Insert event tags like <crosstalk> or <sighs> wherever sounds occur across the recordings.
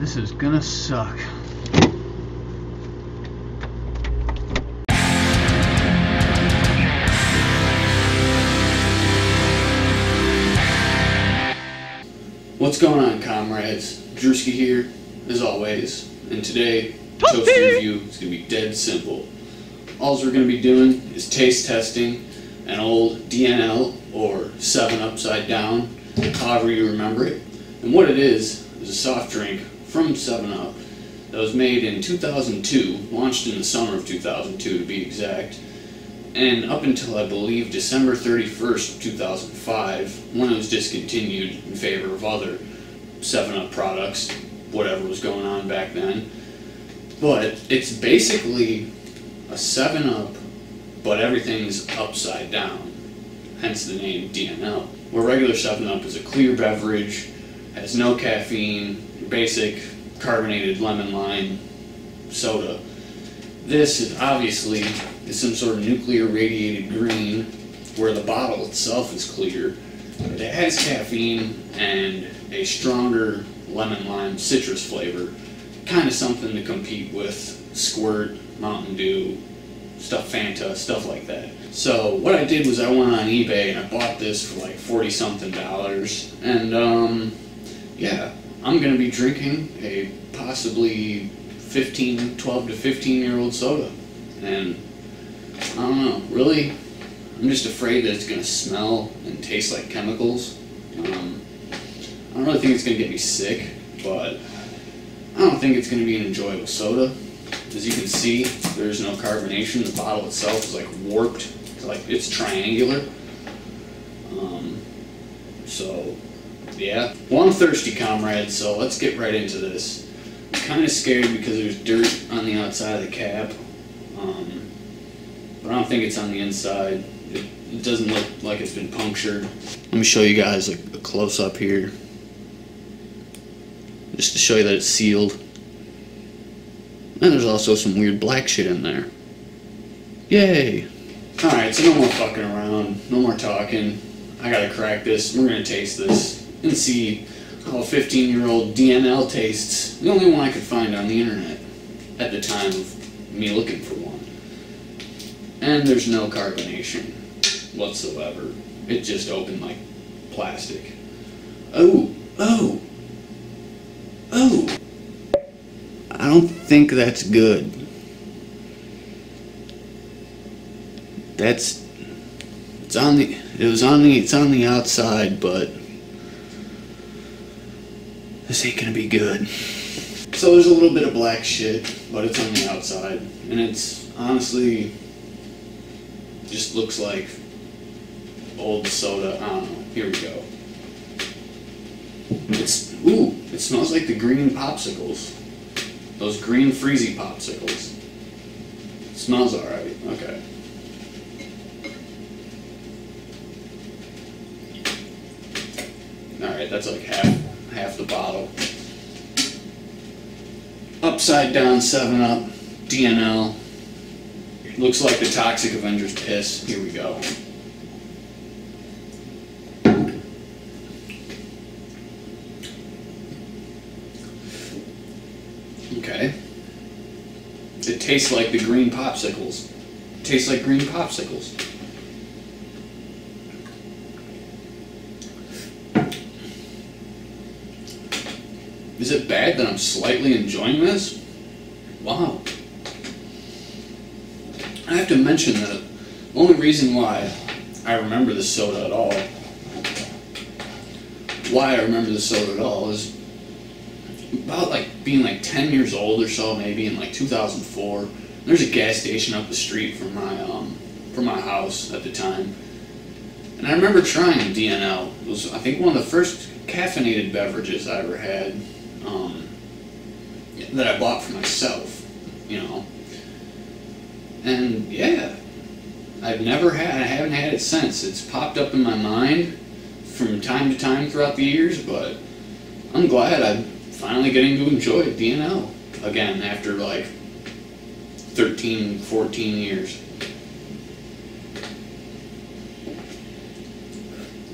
This is gonna suck. What's going on, comrades? Drewski here, as always, and today, Toasty Review is going to be dead simple. All we're going to be doing is taste testing an old DNL, or 7 Upside Down, however you remember it. And what it is, is a soft drink from 7 Up that was made in 2002, launched in the summer of 2002 to be exact, and up until I believe December 31st, 2005, when it was discontinued in favor of other 7 Up products, whatever was going on back then. But it's basically a 7 Up, but everything's upside down, hence the name DNL. Where regular 7 Up is a clear beverage, has no caffeine, basic carbonated lemon lime soda. This is obviously is some sort of nuclear radiated green, where the bottle itself is clear. It has caffeine and a stronger lemon lime citrus flavor, kind of something to compete with Squirt, Mountain Dew, stuff Fanta, stuff like that. So what I did was I went on eBay and I bought this for like 40 something dollars. And um, yeah, I'm gonna be drinking a possibly 15, 12 to 15 year old soda. And I don't know, really, I'm just afraid that it's gonna smell and taste like chemicals. Um, I don't really think it's gonna get me sick, but I don't think it's gonna be an enjoyable soda. As you can see, there's no carbonation. The bottle itself is like warped. It's like it's triangular. Um, so, yeah. Well, I'm thirsty, comrades. So let's get right into this. I'm kind of scared because there's dirt on the outside of the cap. Um, but I don't think it's on the inside. It, it doesn't look like it's been punctured. Let me show you guys a, a close up here. Just to show you that it's sealed. And there's also some weird black shit in there. Yay! Alright, so no more fucking around, no more talking. I gotta crack this. We're gonna taste this and see how a 15 year old DNL tastes. The only one I could find on the internet at the time of me looking for one. And there's no carbonation whatsoever. It just opened like plastic. Oh, oh, oh. I don't think that's good. That's it's on the it was on the it's on the outside, but this ain't gonna be good. So there's a little bit of black shit, but it's on the outside, and it's honestly just looks like old soda. I don't know. Here we go. It's ooh, it smells like the green popsicles. Those green freezy popsicles. Smells alright. Okay. Alright, that's like half the bottle. Upside down 7 Up, DNL. Looks like the Toxic Avengers piss. Here we go. Okay. It tastes like the green popsicles. It tastes like green popsicles. Is it bad that I'm slightly enjoying this? Wow. I have to mention that the only reason why I remember this soda at all, why I remember this soda at all is about like being like 10 years old or so maybe in like 2004 there's a gas station up the street from my um from my house at the time and i remember trying dnl it was i think one of the first caffeinated beverages i ever had um, that i bought for myself you know and yeah i've never had i haven't had it since it's popped up in my mind from time to time throughout the years but i'm glad I'm finally getting to enjoy DNL again after like 13, 14 years.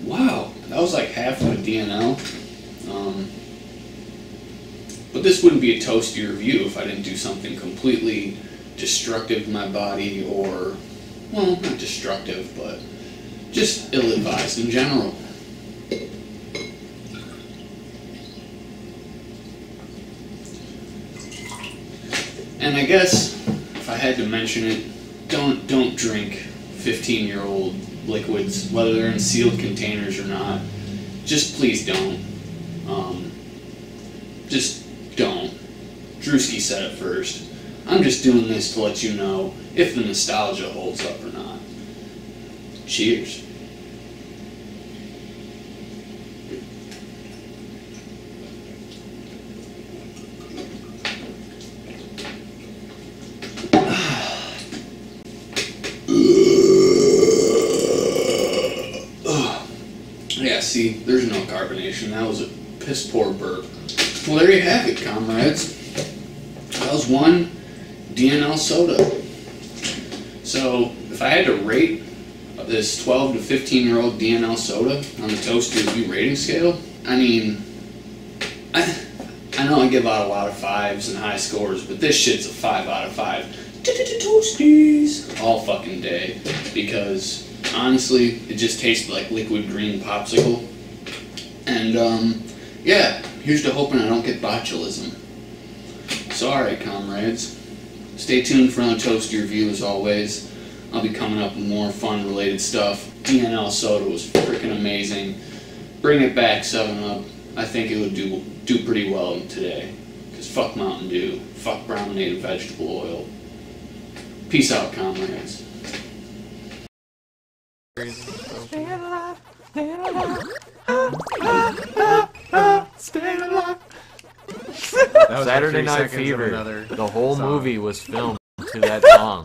Wow, that was like half of a DNL. This wouldn't be a toasty review if I didn't do something completely destructive to my body or, well, not destructive, but just ill advised in general. And I guess if I had to mention it, don't don't drink 15 year old liquids, whether they're in sealed containers or not. Just please don't. Um, just. Drewski said it first. I'm just doing this to let you know if the nostalgia holds up or not. Cheers. <sighs> Yeah, see, there's no carbonation. That was a piss poor burp. Well, there you have it, comrades. That was one DNL soda. So, if I had to rate this 12 to 15 year old DNL soda on the Toasty Review rating scale, I mean, I, I know I give out a lot of fives and high scores, but this shit's a 5 out of 5. Toasties! All fucking day. Because, honestly, it just tasted like liquid green popsicle. And, um, yeah, here's to hoping I don't get botulism. So, alright, comrades. Stay tuned for another Toasty View as always. I'll be coming up with more fun related stuff. DNL soda was freaking amazing. Bring it back, 7 Up. I think it would do do pretty well today. Because fuck Mountain Dew. Fuck brominated vegetable oil. Peace out, comrades. Stay alive, stay alive. Ah, ah, ah, stay alive. <laughs> That was like Saturday Night Fever. another The whole song. movie was filmed to that song.